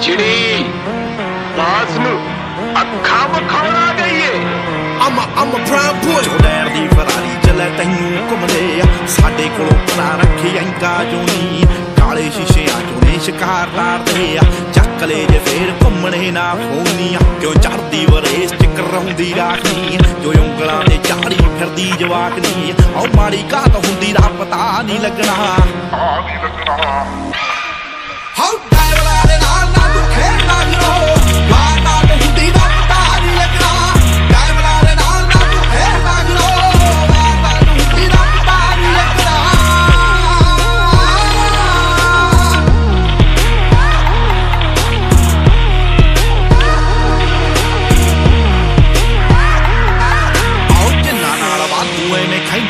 ਜਿਹੜੀ ਬਾਸ ਨੂੰ ਅੱਖਾਂ ਵਿਖਾਉਣਾ ਗਈਏ um a, I'm a prime boy. ਦੀ ਫਰਾਰੀ ਚੱਲੇ ਤੈਨੂੰ ਘੁੰਮਦੇ ਆ ਸਾਡੇ ਕੋਲੋਂ ਪਰਾ ਰੱਖੀ ਅੰਕਾ ਜੋਨੀ ਸ਼ਿਕਾਰ ਤਾਰਦੇ ਆ। ਚੱਕ ਲੈ ਜੇ ਫੇਰ ਘੁੰਮਣੇ ਨਾ ਫੋਨੀਆਂ ਕਿਉਂ ਚੜਦੀ ਵਰੇਸ ਚ ਕਰਾਉਂਦੀ ਰਾਖੀ? ਜੋ ਉਂਗਲਾਂ ਤੇ ਚਾੜੀ ਫਿਰਦੀ ਜਵਾਕ ਨਹੀਂ ਉਹ ਮਾੜੀ ਘਾਤ ਹੁੰਦੀ ਦਾ ਪਤਾ ਨਹੀਂ ਲੱਗਣਾ। ਹਾਉ ਡਾਇਵਰਾਂ ਦੇ ਨਾਲ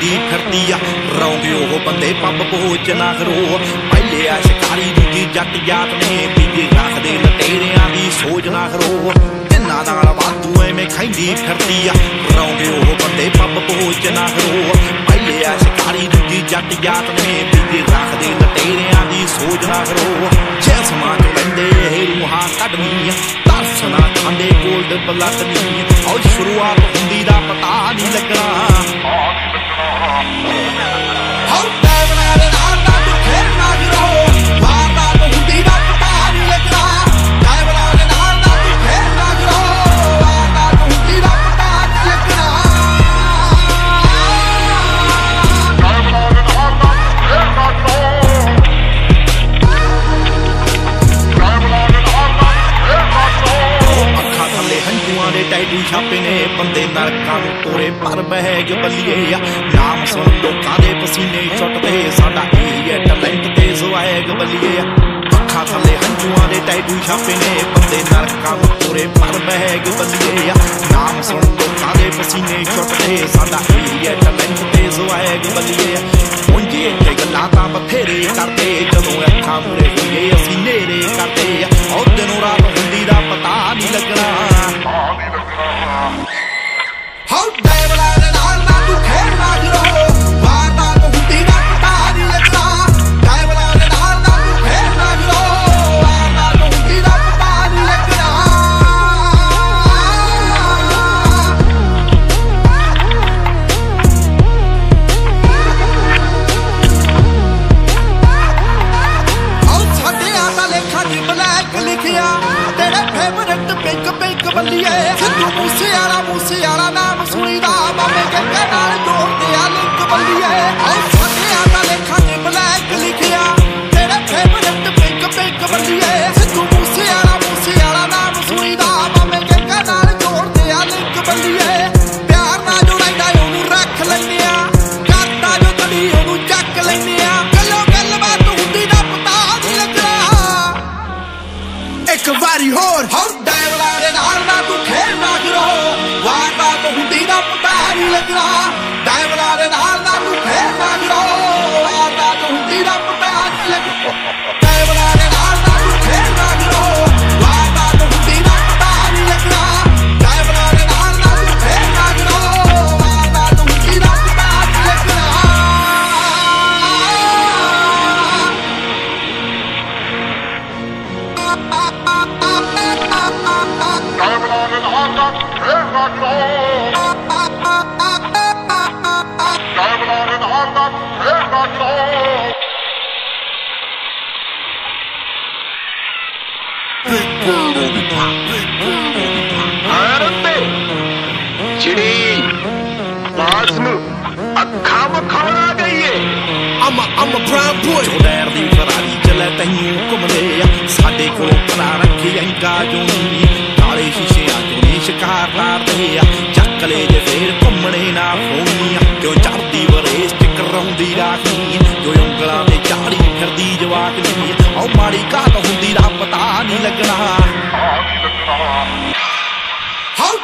ਐਵੇਂ ਫਿਰਦੀ ਆ। ਰੌਂਗੇ ਉਹ ਬੰਦੇ ਪੱਬ ਪਹੁੰਚ ਨਾ ਕਰੋ। ਪਹਿਲੇ ਆ ਸ਼ਿਕਾਰੀ, ਦੂਜੀ ਜੱਟ ਜਾਤ ਨੇ ਬੀਬੀ ਰੱਖਦੇ ਲਟੇਰਿਆਂ ਦੀ ਸੋਚ ਨਾ ਕਰੋ। ਜਿੰਨਾ ਨਾਲ ਵਾਧੂ ਐਵੇਂ ਖੈਂਦੀ ਫਿਰਦੀ ਆ। ਰੌਂਗੇ ਉਹ ਬੰਦੇ ਪੱਬ ਪਹੁੰਚ ਨਾ ਕਰੋ। ਪਹਿਲੇ ਆ ਸ਼ਿਕਾਰੀ, ਦੂਜੀ ਜੱਟ ਜਾਤ ਨੇ ਬੀਬੀ ਰੱਖਦੇ ਲਟੇਰਿਆਂ ਦੀ ਸੋਚ ਨਾ ਕਰੋ। ਜਿਸਮਾਂ ਚ ਲੈਂਦੇ ਇਹ ਰੂਹਾਂ ਕੱਢਣੀਆਂ, ਦਰਸ਼ਨਾ ਖਾਂਦੇ ਗੋਲਡ ਬਲੱਡ ਨਹੀਂ ਆਓ ਸ਼ੁਰੂਆਤ ਥੱਲੇ ਹੰਝੂਆਂ ਦੇ ਟੈਟੂ ਛਾਪੇ ਨੇ। ਬੰਦੇ ਨਰਕਾਂ ਨੂੰ ਤੋਰੇ ਪਰ ਬਹਿਗ ਬੱਲੀਏ ਆ। ਨਾਮ ਸੁਣ ਲੋਕਾਂ ਦੇ ਪਸੀਨੇ ਛੁੱਟਦੇ। ਸਾਡਾ ਇਹ ਹੈ ਟੈਲੈਂਟ ਤੇ ਸਵੈਗ ਬੱਲੀਏ ਆ। ਅੱਖਾਂ ਥੱਲੇ ਹੰਝੂਆਂ ਦੇ ਟੈਟੂ ਛਾਪੇ ਨੇ। ਬੰਦੇ ਨਰਕਾਂ ਨੂੰ ਤੋਰੇ ਪਰ ਬਹਿਗ ਬੱਲੀਏ ਆ। ਨਾਮ ਸੁਣ ਲੋਕਾਂ ਦੇ ਪਸੀਨੇ ਛੁੱਟਦੇ। ਸਾਡਾ ਇਹ ਹੈ ਟੈਲੈਂਟ ਤੇ ਸਵੈਗ ਬੱਲੀਏ ਆ। ਮੁੰਜੇ ਇੱਥੇ ਗੱਲਾਂ ਤਾਂ ਬਥੇਰੇ ਕਰਦੇ। ਜਦੋਂ ਲਿਖਿਆ ਤੇਰੇ ਫੇਵਰਟ ਪਿੰਕ ਪਿੰਕ ਬੱਲੀਏ। ਸਿੱਧੂ ਮੂਸੇ ਵਾਲਾ ਮੂਸੇ ਵਾਲਾ ਨਾਮ ਸੁਣੀਦਾ ਬਾਬੇ ਜੱਗੇ ਨਾਲ ਜੋੜਦੇ ਆ ਲਿੰਕ ਬੱਲੀਏ। party hard. hard. ਆਰਤੇ ਜਿਹੜੀ ਬਾਸ ਨੂੰ ਅੱਖਾਂ ਵਿਖਾਉਣਾ ਗਈਏ I'm a, I'm a prime boy ਜੋ ਡੈਰ ਦੀ ਫਰਾਰੀ ਚੱਲੇ ਤੈਨੂੰ ਘੁੰਮਦੇ ਆ ਸਾਡੇ ਕੋਲੋਂ ਪਰਾ ਰੱਖੀ ਅੰਕਾ ਜੋਨੀ ਕਾਲੇ ਸ਼ੀਸ਼ਿਆਂ ਚੋਂ ਨੇ ਹੁੰਦੀ ਰੱਬ ਦਾ ਨਹੀਂ ਲੱਗਣਾ। ਹਾਉ